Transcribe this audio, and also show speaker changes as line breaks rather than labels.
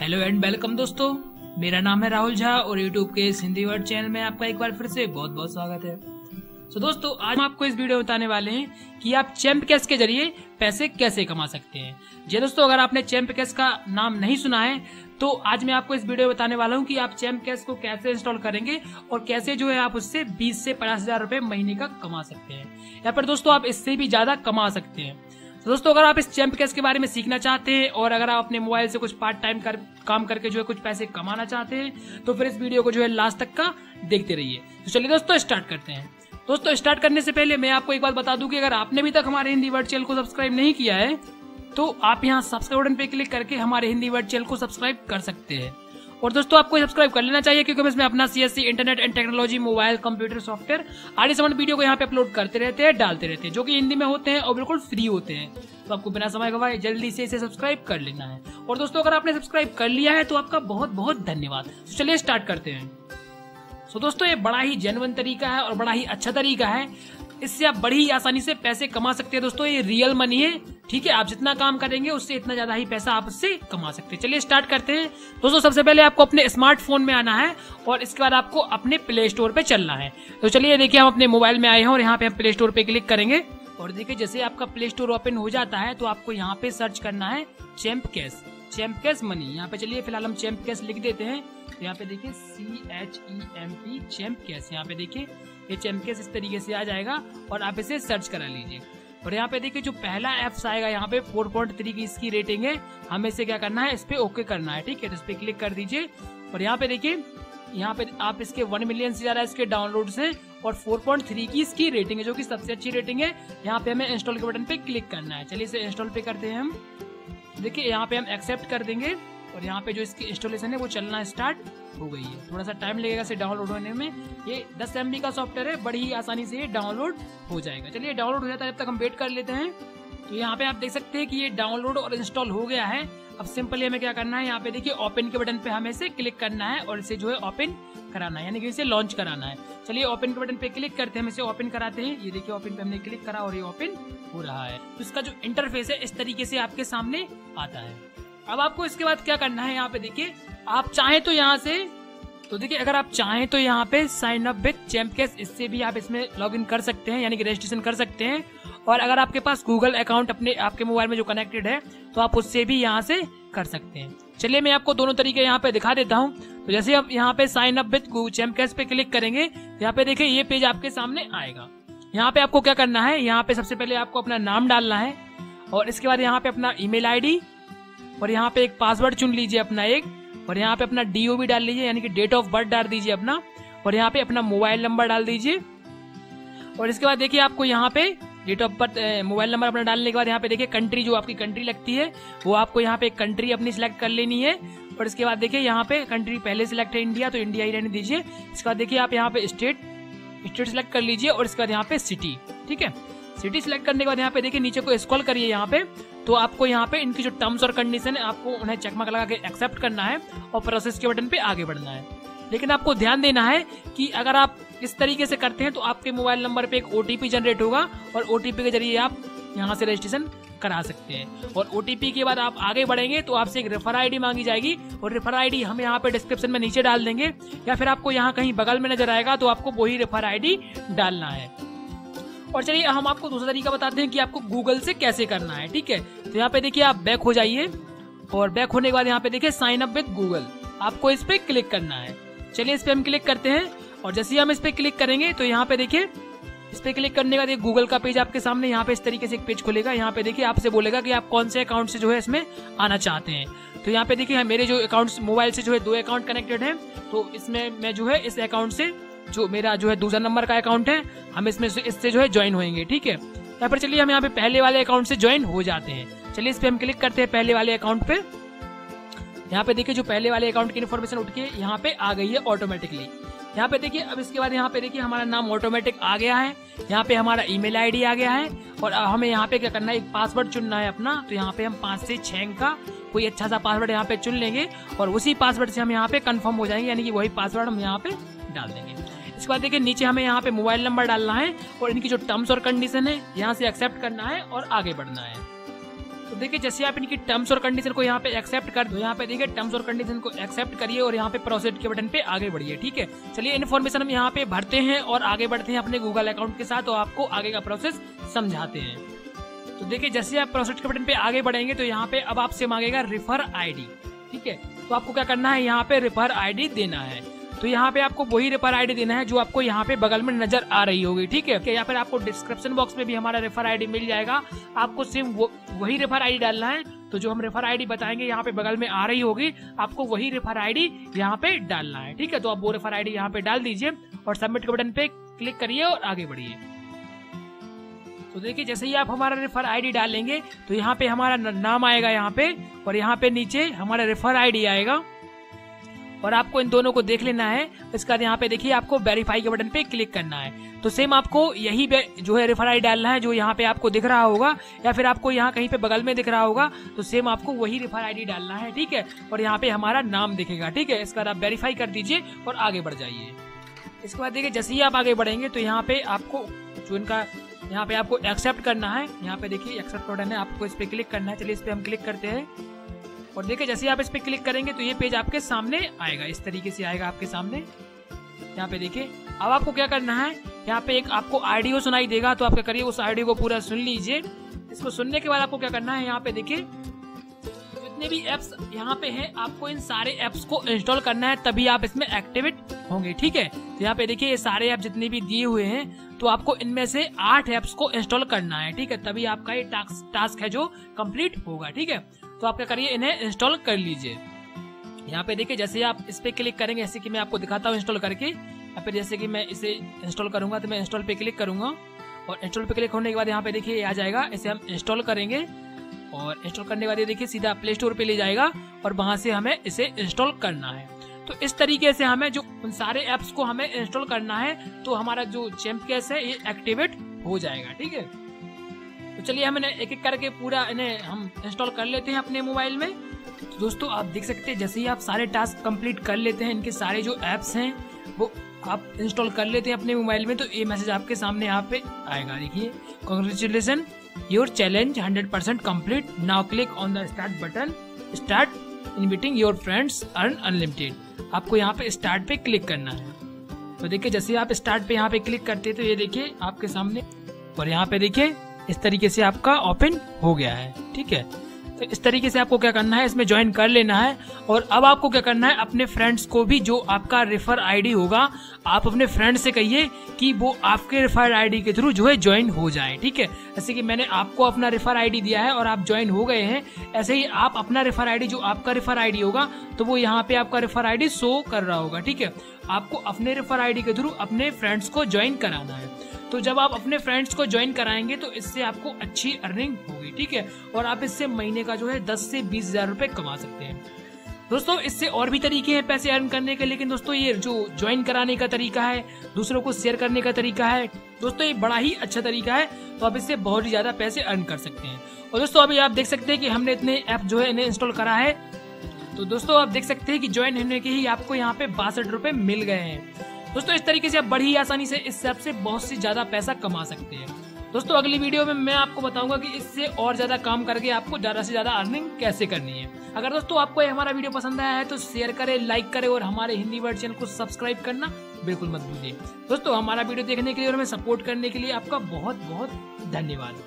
Hello and welcome दोस्तों। मेरा नाम है राहुल झा और यूट्यूब के इस हिंदी वर्ड चैनल में आपका एक बार फिर से बहुत बहुत स्वागत है। तो so, दोस्तों आज हम आपको इस वीडियो में बताने वाले हैं कि आप चैम्प कैश के ज़रिए पैसे कैसे कमा सकते हैं। जी दोस्तों अगर आपने चैम्प कैश का नाम नहीं सुना है तो आज मैं आपको इस वीडियो में बताने वाला हूँ कि आप चैम्प कैश को कैसे इंस्टॉल करेंगे और कैसे जो है आप उससे 20 से पचास हज़ार रूपए महीने का कमा सकते हैं। या फिर दोस्तों आप इससे भी ज़्यादा कमा सकते हैं। तो दोस्तों, अगर आप इस चैम्प कैश के बारे में सीखना चाहते हैं और अगर आप अपने मोबाइल से कुछ पार्ट टाइम कर, काम करके जो है कुछ पैसे कमाना चाहते हैं तो फिर इस वीडियो को जो है लास्ट तक का देखते रहिए। तो चलिए दोस्तों स्टार्ट करते हैं। दोस्तों स्टार्ट करने से पहले मैं आपको एक बात बता दूँ कि अगर आपने अभी तक हमारे हिंदी वर्ड चैनल को सब्सक्राइब नहीं किया है तो आप यहाँ सब्सक्राइब बटन पे क्लिक करके हमारे हिंदी वर्ड चैनल को सब्सक्राइब कर सकते हैं। और दोस्तों, आपको सब्सक्राइब कर लेना चाहिए, क्योंकि इसमें अपना CSC internet and technology mobile computer software आदि समान वीडियो को यहाँ पे अपलोड करते रहते हैं, डालते रहते हैं, जो कि हिंदी में होते हैं और बिल्कुल फ्री होते हैं। तो आपको बिना समय गवाए जल्दी से इसे सब्सक्राइब कर लेना है। और दोस्तों, अगर आपने सब्सक्राइब कर लिया है तो आपका बहुत बहुत धन्यवाद। तो चलिए स्टार्ट करते हैं। सो दोस्तों, ये बड़ा ही जेनवन तरीका है और बड़ा ही अच्छा तरीका है। इससे आप बड़ी ही आसानी से पैसे कमा सकते हैं दोस्तों, ये रियल मनी है। ठीक है, आप जितना काम करेंगे, उससे इतना ज़्यादा ही पैसा आप इससे कमा सकते हैं। चलिए स्टार्ट करते हैं। दोस्तों, सबसे पहले आपको अपने स्मार्टफ़ोन में आना है और इसके बाद आपको अपने प्ले स्टोर पे चलना है। तो चलिए, देखिए, हम अपने मोबाइल में आए हैं और यहाँ पे हम प्ले स्टोर पे क्लिक करेंगे। और देखिए, जैसे आपका प्ले स्टोर ओपन हो जाता है तो आपको यहाँ पे सर्च करना है champ cash champ cash money यहाँ पे चलिए, फ़िलहाल हम चैम्प कैश लिख देते हैं। यहाँ पे देखिए C H E M P champ cash यहाँ पे देखिए ये चैम्प कैश इस तरीके से आ जाएगा और आप इसे सर्च करा लीजिए। और यहाँ पे देखिए जो पहला एप्स आएगा, यहाँ पे 4.3 की इसकी रेटिंग है। हमें इसे क्या करना है? इस पे ओके करना है, ठीक है? तो इस पे क्लिक कर दीजिए। और यहाँ पे देखिए, यहाँ पे आप इसके वन मिलियन से ज़्यादा इसके डाउनलोड है और 4.3 की इसकी रेटिंग है, जो कि सबसे अच्छी रेटिंग है। यहाँ पे हमें इंस्टॉल के बटन पे क्लिक करना है। चलिए इसे इंस्टॉल पे करते हैं हम। देखिए, यहाँ पे हम एक्सेप्ट कर देंगे। और यहाँ पे जो इसकी इंस्टॉलेशन है, वो चलना स्टार्ट हो गई है। थोड़ा सा टाइम लगेगा इसे डाउनलोड होने में। ये 10 एम का सॉफ्टवेयर है, बड़ी ही आसानी से ये डाउनलोड हो जाएगा। चलिए डाउनलोड हो जाता है, जब तक हम वेट कर लेते हैं। तो यहाँ पे आप देख सकते हैं कि ये डाउनलोड और इंस्टॉल हो गया है। अब सिंपली हमें क्या करना है, यहाँ पे देखिए ओपन के बटन पे हमें इसे क्लिक करना है और इसे जो है ओपन कराना है, यानी कि इसे लॉन्च कराना है। चलिए ओपन के बटन पे क्लिक करते हैं, हम इसे ओपन कराते हैं। ये देखिए ओपन पे हमने क्लिक करा और ये ओपन हो रहा है। तो इसका जो इंटरफेस है, इस तरीके से आपके सामने आता है। अब आपको इसके बाद क्या करना है यहाँ पे देखिए, आप चाहें तो यहाँ से तो देखिए, अगर आप चाहें तो यहाँ पे साइन अप विथ चैम्प इससे भी आप इसमें लॉग इन कर सकते हैं, यानी कि रजिस्ट्रेशन कर सकते हैं। और अगर आपके पास गूगल अकाउंट अपने, आपके मोबाइल में जो कनेक्टेड है तो आप उससे भी यहाँ से कर सकते हैं। चलिए, मैं आपको दोनों तरीके यहाँ पे दिखा देता हूँ। तो जैसे आप यहाँ पे साइन अप विथ चैम्प पे क्लिक करेंगे, यहाँ पे देखिए, ये पेज आपके सामने आएगा। यहाँ पे आपको क्या करना है, यहाँ पे सबसे पहले आपको अपना नाम डालना है, और इसके बाद यहाँ पे अपना ईमेल आईडी और यहाँ पे एक पासवर्ड चुन लीजिए अपना एक और यहाँ पे अपना डीओ भी डाल लीजिए यानी कि डेट ऑफ़ बर्थ डाल दीजिए अपना और यहाँ पे अपना मोबाइल नंबर डाल दीजिए और इसके बाद देखिए आपको यहाँ पे date of birth mobile number अपना डालने के बाद यहाँ पे देखिए कंट्री जो आपकी कंट्री लगती है वो आपको यहाँ पे कंट्री अपनी सिलेक्ट कर लेनी है और इसके बाद देखिए यहाँ पे कंट्री पहले सिलेक्ट है इंडिया तो इंडिया ही रहने दीजिए इसके बाद देखिए आप यहाँ पे स्टेट स्टेट सिलेक्ट कर लीजिए और इसके बाद यहाँ पे सिटी ठीक है सिटी सिलेक्ट करने के बाद यहाँ पे देखिए नीचे को स्क्रॉल करिए यहाँ पे तो आपको यहाँ पे इनकी जो टर्म्स और कंडीशन है, आपको उन्हें चकमक लगा के एक्सेप्ट करना है और प्रोसेस के बटन पे आगे बढ़ना है। लेकिन आपको ध्यान देना है कि अगर आप इस तरीके से करते हैं तो आपके मोबाइल नंबर पे एक ओटीपी जनरेट होगा और ओटीपी के ज़रिए आप यहाँ से रजिस्ट्रेशन करा सकते हैं। और ओटीपी के बाद आप आगे बढ़ेंगे तो आपसे एक रेफर आईडी मांगी जाएगी और रेफर आईडी हम यहाँ पे डिस्क्रिप्शन में नीचे डाल देंगे या फिर आपको यहाँ कहीं बगल में नज़र आएगा तो आपको वही रेफर आईडी डालना है। और चलिए, हम आपको दूसरा तरीका बताते हैं कि आपको गूगल से कैसे करना है, ठीक है? तो यहाँ पे देखिए आप बैक हो जाइए और बैक होने के बाद यहाँ पे देखिए साइन अप विद गूगल आपको इस पे क्लिक करना है। चलिए, इस पे हम क्लिक करते हैं और जैसे ही हम इस पे क्लिक करेंगे तो यहाँ पे देखिए, इस पे क्लिक करने के बाद गूगल का पेज आपके सामने यहाँ पे इस तरीके से एक पेज खुलेगा। यहाँ पे देखिए, आपसे बोलेगा कि आप कौन से अकाउंट से जो है इसमें आना चाहते हैं। तो यहाँ पे देखिए, मेरे जो अकाउंट मोबाइल से जो है दो अकाउंट कनेक्टेड है। तो इसमें मैं जो है इस अकाउंट से जो मेरा जो है दूसरा नंबर का अकाउंट है हम इसमें इससे जो है ज्वाइन होंगे ठीक है यहाँ पर चलिए हम यहाँ पे पहले वाले अकाउंट से ज्वाइन हो जाते हैं चलिए इस पे हम क्लिक करते हैं पहले वाले अकाउंट पे यहाँ पे देखिए जो पहले वाले अकाउंट की इन्फॉर्मेशन उठ के यहाँ पे आ गई है ऑटोमेटिकली यहाँ पे देखिए अब इसके बाद यहाँ पे देखिए हमारा नाम ऑटोमेटिक आ गया है यहाँ पे हमारा ईमेल आईडी आ गया है और हमें यहाँ पे क्या करना है एक पासवर्ड चुनना है अपना तो यहाँ पे हम पाँच से छह का कोई अच्छा सा पासवर्ड यहाँ पे चुन लेंगे और उसी पासवर्ड से हम यहाँ पे कंफर्म हो जाएँगे यानी कि वही पासवर्ड हम यहाँ पे डाल देंगे इसके बाद देखिए, नीचे हमें यहाँ पे मोबाइल नंबर डालना है और इनकी जो टर्म्स और कंडीशन है, यहाँ से एक्सेप्ट करना है और आगे बढ़ना है। तो देखिए, जैसे आप इनकी टर्म्स और कंडीशन को यहाँ पे एक्सेप्ट कर दो, यहाँ पे देखिए टर्म्स और कंडीशन को एक्सेप्ट करिए और यहाँ पे प्रोसीड के बटन पे आगे बढ़िए, ठीक है? चलिए इन्फॉर्मेशन हम यहाँ पे भरते हैं और आगे बढ़ते हैं अपने गूगल अकाउंट के साथ और आपको आगे का प्रोसेस समझाते हैं। तो देखिए, जैसे आप प्रोसेस के बटन पे आगे बढ़ेंगे तो यहाँ पे अब आपसे मांगेगा रिफर आईडी ठीक है? तो आपको क्या करना है? यहाँ पे रिफर आईडी देना है। तो यहाँ पे आपको वही रेफर आईडी देना है जो आपको यहाँ पे बगल में नज़र आ रही होगी, ठीक है? या फिर आपको डिस्क्रिप्शन बॉक्स में भी हमारा रेफर आईडी मिल जाएगा। आपको सिर्फ़ वही रेफर आईडी डालना है तो जो हम रेफर आईडी बताएँगे, यहाँ पे बगल में आ रही होगी, आपको वही रेफर आईडी यहाँ पे डालना है, ठीक है? तो आप वो रेफर आईडी यहाँ पे डाल दीजिए और सबमिट के बटन पे क्लिक करिए और आगे बढ़िए। तो देखिए, जैसे ही आप हमारा रेफर आईडी डालेंगे तो यहाँ पे हमारा नाम आएगा यहाँ पे और यहाँ पे नीचे हमारा रेफर आईडी आएगा। और आपको इन दोनों को देख लेना है। इसके बाद यहाँ पे देखिए, आपको वेरीफाई के बटन पे क्लिक करना है। तो सेम आपको यही जो है रेफर आईडी डालना है, जो यहाँ पे आपको दिख रहा होगा, या फिर आपको यहाँ कहीं पे बगल में दिख रहा होगा तो सेम आपको वही रेफर आईडी डालना है, ठीक है? और यहाँ पे हमारा नाम दिखेगा, ठीक है? इसके बाद आप वेरीफाई कर दीजिए और आगे बढ़ जाइए। इसके बाद देखिए, जैसे ही आप आगे बढ़ेंगे तो यहाँ पे आपको जो इनका, यहाँ पे आपको एक्सेप्ट करना है। यहाँ पे देखिए एक्सेप्ट बटन है, आपको इस पे क्लिक करना है। चलिए, इस पे हम क्लिक करते हैं। और देखिए, जैसे आप इस पर क्लिक करेंगे तो ये पेज आपके सामने आएगा। इस तरीके से आएगा आपके सामने। यहाँ पे देखिए, अब आपको क्या करना है? यहाँ पे एक आपको ऑडियो सुनाई देगा तो आप क्या करिए, उस ऑडियो को पूरा सुन लीजिए। इसको सुनने के बाद आपको क्या करना है? यहाँ पे देखिए, जितने भी एप्स यहाँ पे हैं, आपको इन सारे एप्स को इंस्टॉल करना है, तभी आप इसमें एक्टिवेट होंगे, ठीक है? तो यहाँ पे देखिए, ये सारे ऐप जितने भी दिए हुए हैं तो आपको इनमें से आठ एप्स को इंस्टॉल करना है, ठीक है? तभी आपका ये टास्क है जो कंप्लीट होगा, ठीक है? तो आप क्या करिए, इन्हें इंस्टॉल कर लीजिए। यहाँ पे देखिए, जैसे आप इस पे क्लिक करेंगे, जैसे कि मैं आपको दिखाता हूँ इंस्टॉल करके या फिर जैसे कि मैं इसे इंस्टॉल करूँगा तो मैं इंस्टॉल पे क्लिक करूँगा। और इंस्टॉल पे क्लिक होने के बाद यहाँ पे देखिए आ जाएगा, इसे हम इंस्टॉल करेंगे। और इंस्टॉल करने के बाद ये देखिए, सीधा प्ले स्टोर पे ले जाएगा, और वहाँ से हमें इसे इंस्टॉल करना है। तो इस तरीके से हमें जो उन सारे एप्स को हमें इंस्टॉल करना है तो हमारा जो चैम्प कैस है, ये एक्टिवेट हो जाएगा, ठीक है? तो चलिए हम इन्हें एक एक करके पूरा इन्हें हम इंस्टॉल कर लेते हैं अपने मोबाइल में। तो दोस्तों, आप देख सकते हैं, जैसे ही आप सारे टास्क कंप्लीट कर लेते हैं, इनके सारे जो एप्स हैं, वो आप इंस्टॉल कर लेते हैं अपने मोबाइल में तो ये मैसेज आपके सामने यहाँ पे आएगा। देखिए congratulation your challenge hundred percent complete now click on the start button start inviting your friends earn unlimited आपको यहाँ पे स्टार्ट पे क्लिक करना है। तो देखिए, जैसे आप स्टार्ट पे यहाँ पे क्लिक करते हैं तो ये देखिए, आपके सामने और यहाँ पे देखिए इस तरीके से आपका ओपन हो गया है, ठीक है? तो इस तरीके से आपको क्या करना है? इसमें ज्वाइन कर लेना है और अब आपको क्या करना है? अपने फ्रेंड्स को भी जो आपका रेफर आईडी होगा, आप अपने फ्रेंड से कहिए कि वो आपके रेफर आईडी के थ्रू जो है ज्वाइन हो जाए, ठीक है? जैसे कि मैंने आपको अपना रेफर आईडी दिया है और आप ज्वाइन हो गए हैं, ऐसे ही आप अपना रेफर आईडी जो आपका रेफर आईडी होगा तो वो यहाँ पे आपका रेफर आईडी शो कर रहा होगा, ठीक है? आपको अपने रेफर आईडी के थ्रू अपने फ्रेंड्स को ज्वाइन कराना है। तो जब आप अपने फ्रेंड्स को ज्वाइन कराएँगे तो इससे आपको अच्छी अर्निंग होगी, ठीक है? और आप इससे महीने का जो है दस से बीस हज़ार रूपए कमा सकते हैं। दोस्तों, इससे और भी तरीके हैं पैसे अर्न करने के, लेकिन दोस्तों, ये जो ज्वाइन कराने का तरीका है, दूसरों को शेयर करने का तरीका है, दोस्तों, ये बड़ा ही अच्छा तरीका है तो आप इससे बहुत ही ज़्यादा पैसे अर्न कर सकते हैं। और दोस्तों, अभी आप देख सकते हैं कि हमने इतने ऐप जो है इन्हें इंस्टॉल करा है। तो दोस्तों, आप देख सकते हैं कि ज्वाइन होने के ही आपको यहाँ पे बासठ रूपए मिल गए हैं। दोस्तों, इस तरीके से आप बड़ी आसानी से इस ऐप से बहुत सी ज़्यादा पैसा कमा सकते हैं। दोस्तों, अगली वीडियो में मैं आपको बताऊँगा कि इससे और ज़्यादा काम करके आपको ज़्यादा से ज़्यादा अर्निंग कैसे करनी है। अगर दोस्तों, आपको हमारा वीडियो पसंद आया है तो शेयर करें लाइक करें और हमारे हिंदी वर्ड चैनल को सब्सक्राइब करना बिल्कुल मत भूलिए। दोस्तों, हमारा वीडियो देखने के लिए और हमें सपोर्ट करने के लिए आपका बहुत बहुत धन्यवाद।